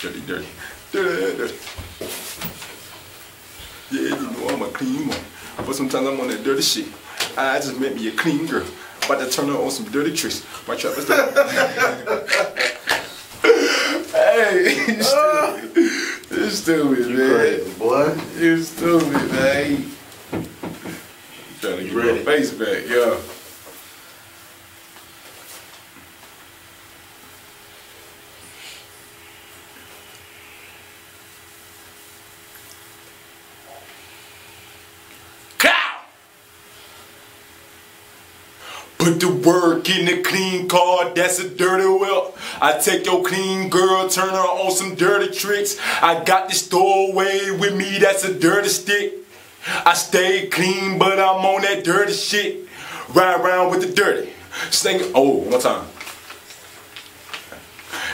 Dirty, dirty, dirty, dirty. Yeah, you know I'm a clean one. But sometimes I'm on that dirty shit. I just met me a clean girl. About to turn her on some dirty tricks. My trap is Hey, you stupid. You stupid, You man. crazy, boy. You stupid, man. Trying to get ready? my face back, yeah. Put the work in the clean car, that's a dirty wheel. I take your clean girl, turn her on some dirty tricks. I got this stowaway with me, that's a dirty stick. I stay clean, but I'm on that dirty shit. Ride around with the dirty. Sing oh, one time.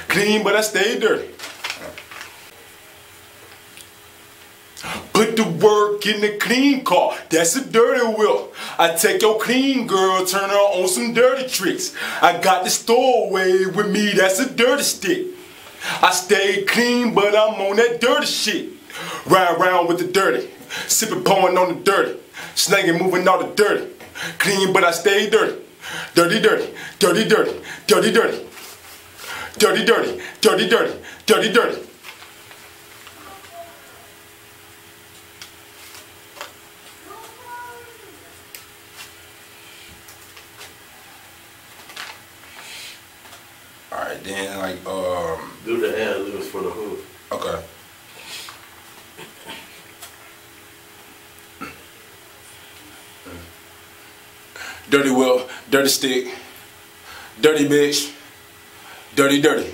Clean, but I stay dirty. Put the work in the clean car, that's a dirty wheel. I take your clean girl, turn her on some dirty tricks. I got the stowaway with me, that's a dirty stick. I stay clean, but I'm on that dirty shit. Ride around with the dirty, sipping pouring on the dirty, snagging moving all the dirty. Clean, but I stay. Dirty, dirty, dirty, dirty, dirty, dirty. Dirty, dirty, dirty, dirty, dirty, dirty. Alright, then like um Do the ad libs for the hook. okay. Dirty Will, dirty stick, dirty bitch, dirty dirty.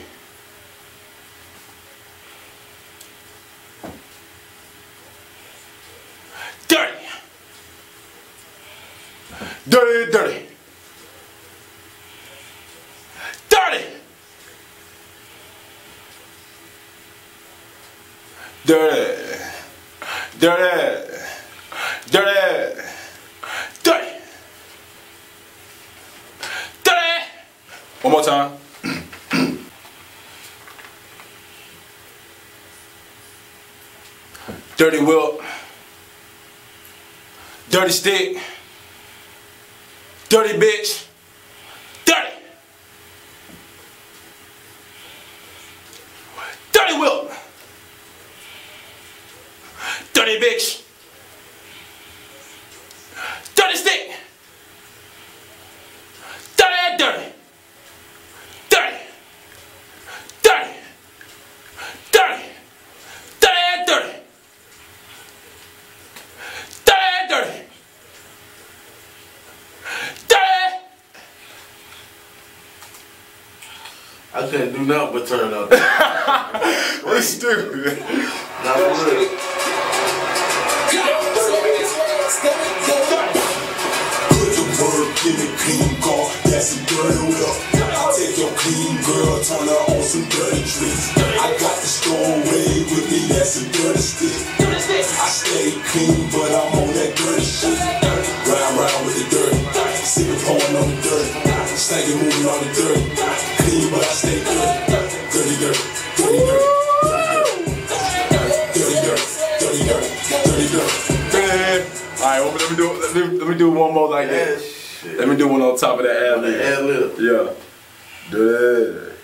Dirty. Dirty, dirty. Dirty. Dirty. Dirty. Dirty. Dirty. Dirty. One more time. Dirty Will. Dirty stick. Dirty bitch. Dirty. Dirty Will. Dirty bitch. Dirty stick. Dirty, dirty. Dirty. Dirty. Dirty. Dirty, dirty. Dirty, dirty. Dirty. I couldn't do nothing but turn up. That's stupid. Not for real. Girl, turn her on some dirty tricks. I got the stowaway with me, that's a dirty stick. I stay clean, but I'm on that dirty shit. Ride around with the dirty, sipping pouring on the dirty, stankin' moving on the dirty. Clean, but I stay dirty. Dirty, dirty, dirty, dirty. Dirty, dirty, dirty, dirty, dirty, dirty. Man. All right, well, let me do let me, let me do one more like That that. shit. Let me do one on top of that ad The ad lib. Yeah. That.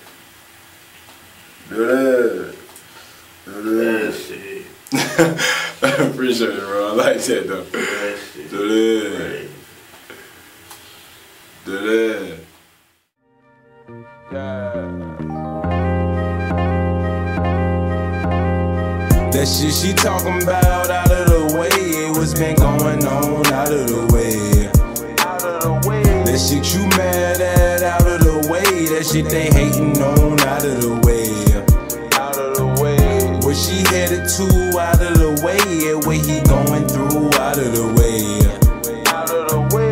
Do that. Do That that. shit. Appreciate it, bro. I like that though. That shit. Do that. That. Shit she talking about out of the way. It was been going on out of the way. That shit you mad at That shit they hating on out of the way. Out of the way. Where she headed to out of the way. Where he going through out of the way. out of the way.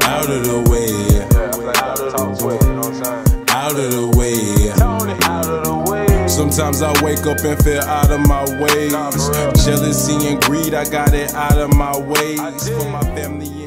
Out of the way. Out of the way. Sometimes I wake up and feel out of my ways. Jealousy and greed, I got it out of my ways. For my family